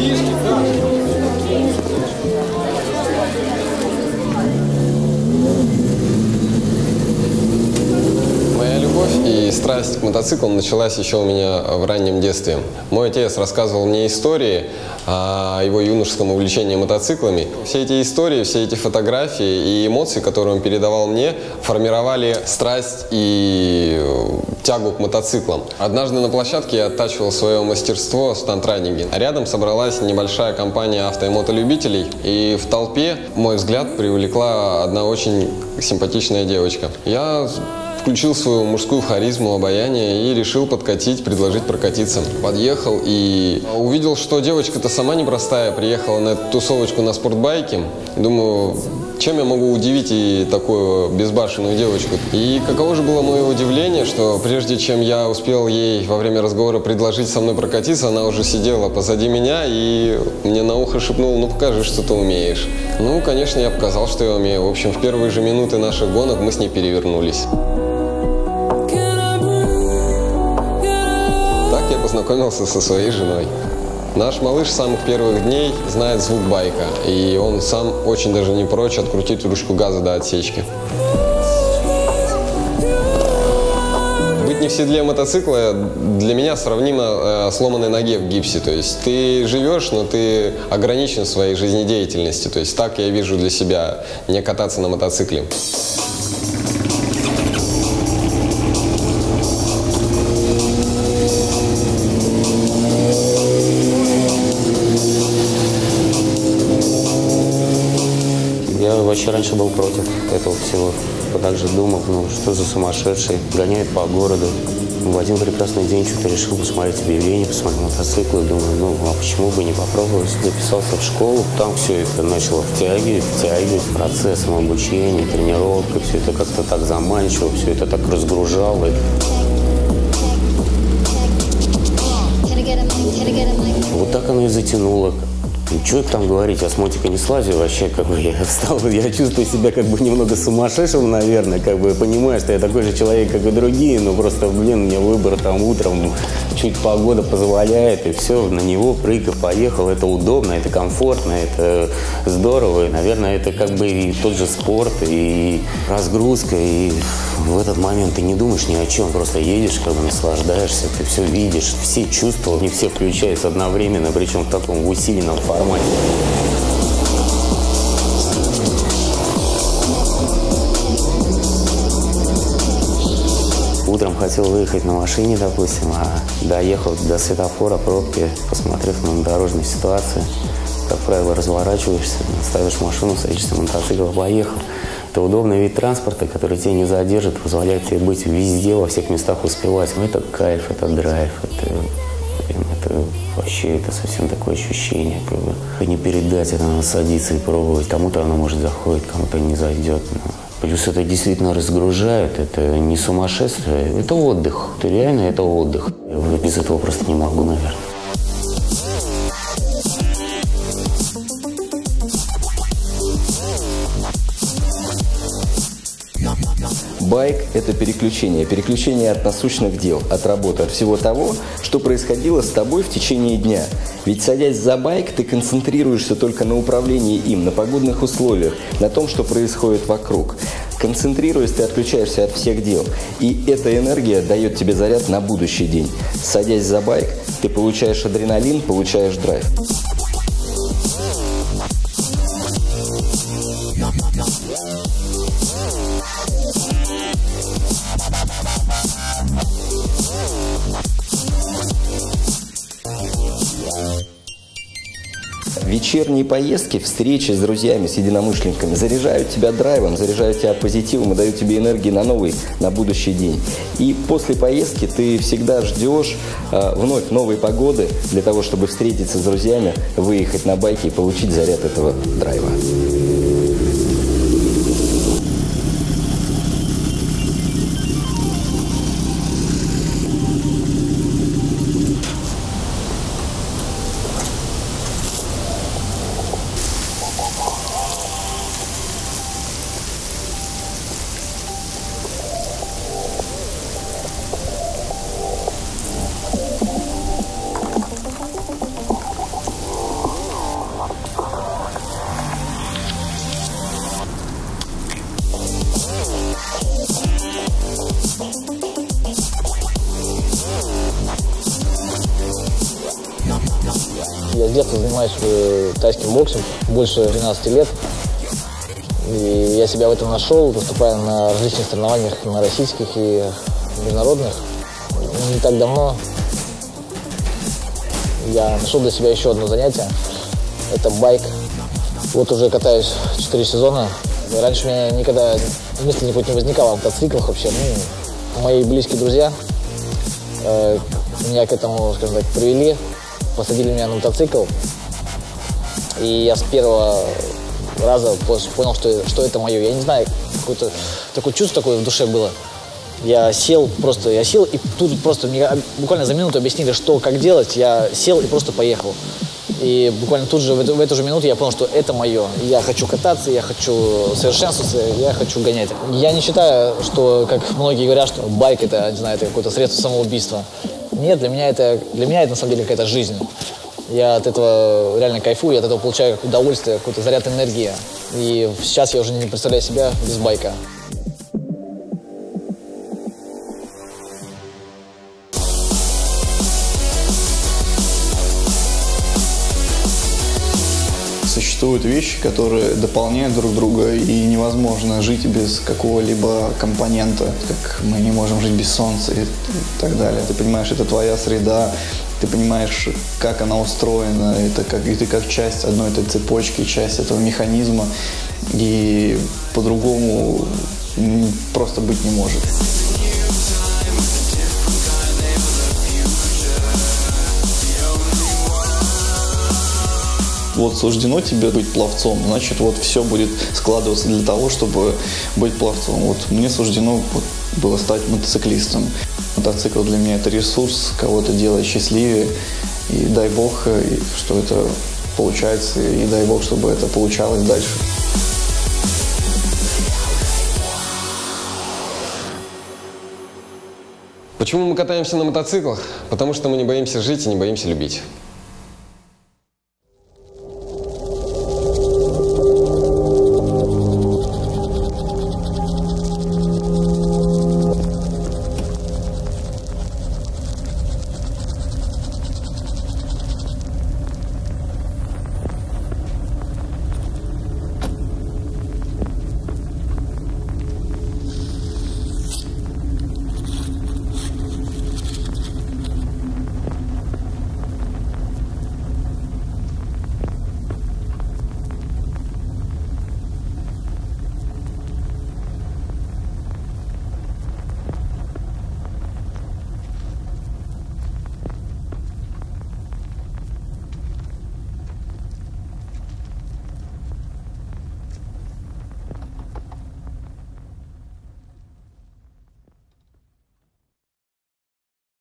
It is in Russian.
existe, мотоциклам началась еще у меня в раннем детстве. Мой отец рассказывал мне истории о его юношеском увлечении мотоциклами. Все эти истории, все эти фотографии и эмоции, которые он передавал мне, формировали страсть и э, тягу к мотоциклам. Однажды на площадке я оттачивал свое мастерство в стантрайдинге. Рядом собралась небольшая компания авто и мотолюбителей, и в толпе мой взгляд привлекла одна очень симпатичная девочка. Я включил свою мужскую харизму, обаяние и решил подкатить, предложить прокатиться. Подъехал и увидел, что девочка-то сама непростая, приехала на эту тусовочку на спортбайке. Думаю, чем я могу удивить и такую безбашенную девочку? И каково же было мое удивление, что прежде чем я успел ей во время разговора предложить со мной прокатиться, она уже сидела позади меня и мне на ухо шепнула, ну покажи, что ты умеешь. Ну, конечно, я показал, что я умею. В общем, в первые же минуты наших гонок мы с ней перевернулись. Познакомился со своей женой. Наш малыш с самых первых дней знает звук байка, и он сам очень даже не прочь открутить ручку газа до отсечки. Быть не в седле мотоцикла для меня сравнимо э, сломанной ноге в гипсе. То есть ты живешь, но ты ограничен своей жизнедеятельности. То есть так я вижу для себя не кататься на мотоцикле. Я вообще раньше был против этого всего. Также думал, ну что за сумасшедший, гоняет по городу. В один прекрасный день что-то решил посмотреть объявление, посмотреть мотоциклы. Думаю, ну а почему бы не попробовать? Записался в школу, там все это начало втягивать, втягивать процессом обучения, тренировкой. Все это как-то так заманчиво, все это так разгружало. Вот так оно и затянуло. Что там говорить, я с не слазю, вообще как бы я встал, я чувствую себя как бы немного сумасшедшим, наверное, как бы понимаю, что я такой же человек, как и другие, но просто, блин, у меня выбор там утром, чуть погода позволяет, и все, на него прыгай, поехал, это удобно, это комфортно, это здорово, и, наверное, это как бы и тот же спорт, и разгрузка, и в этот момент ты не думаешь ни о чем, просто едешь, как бы наслаждаешься, ты все видишь, все чувства, не все включаются одновременно, причем в таком усиленном формате. Утром хотел выехать на машине, допустим, а доехал до светофора, пробки, посмотрев на дорожную ситуацию. Как правило, разворачиваешься, ставишь машину, садишься на мотоцикл поехал. Это удобный вид транспорта, который тебя не задержит, позволяет тебе быть везде, во всех местах успевать. Ну, это кайф, это драйв, это, блин, это вообще это совсем такое ощущение. Как бы. Не передать, это надо садиться и пробовать. Кому-то оно может заходит, кому-то не зайдет. Но Плюс это действительно разгружает, это не сумасшествие, это отдых. Это реально это отдых. Я без этого просто не могу, наверное. Байк – это переключение. Переключение от насущных дел, от работы, от всего того, что происходило с тобой в течение дня. Ведь садясь за байк, ты концентрируешься только на управлении им, на погодных условиях, на том, что происходит вокруг. Концентрируясь, ты отключаешься от всех дел. И эта энергия дает тебе заряд на будущий день. Садясь за байк, ты получаешь адреналин, получаешь драйв. Вечерние поездки, встречи с друзьями, с единомышленниками заряжают тебя драйвом, заряжают тебя позитивом и дают тебе энергии на новый, на будущий день. И после поездки ты всегда ждешь э, вновь новой погоды для того, чтобы встретиться с друзьями, выехать на байке и получить заряд этого драйва. Детства занимаюсь э, тайским боксом, больше 12 лет. И я себя в этом нашел, выступая на различных соревнованиях, на российских и международных. Не так давно я нашел для себя еще одно занятие. Это байк. Вот уже катаюсь 4 сезона. Раньше у меня никогда мысли никакой не возникало о мотоциклах вообще. Ну, мои близкие друзья э, меня к этому, скажем так, привели, посадили меня на мотоцикл. И я с первого раза понял, что, что это мое. Я не знаю, какое-то такое чувство такое в душе было. Я сел просто, я сел, и тут просто мне буквально за минуту объяснили, что, как делать. Я сел и просто поехал. И буквально тут же, в эту, в эту же минуту я понял, что это мое. Я хочу кататься, я хочу совершенствоваться, я хочу гонять. Я не считаю, что, как многие говорят, что байк это, не знаю, это какое-то средство самоубийства. Нет, для меня это, для меня это на самом деле какая-то жизнь. Я от этого реально кайфую, я от этого получаю удовольствие, какой-то заряд энергии. И сейчас я уже не представляю себя без байка. Существуют вещи, которые дополняют друг друга, и невозможно жить без какого-либо компонента, как мы не можем жить без солнца и так далее. Ты понимаешь, это твоя среда, ты понимаешь, как она устроена, это как, и ты как часть одной этой цепочки, часть этого механизма, и по-другому просто быть не может. Вот суждено тебе быть пловцом, значит, вот все будет складываться для того, чтобы быть пловцом. Вот мне суждено вот, было стать мотоциклистом. Мотоцикл для меня это ресурс, кого-то делает счастливее. И дай бог, что это получается, и дай бог, чтобы это получалось дальше. Почему мы катаемся на мотоциклах? Потому что мы не боимся жить и не боимся любить.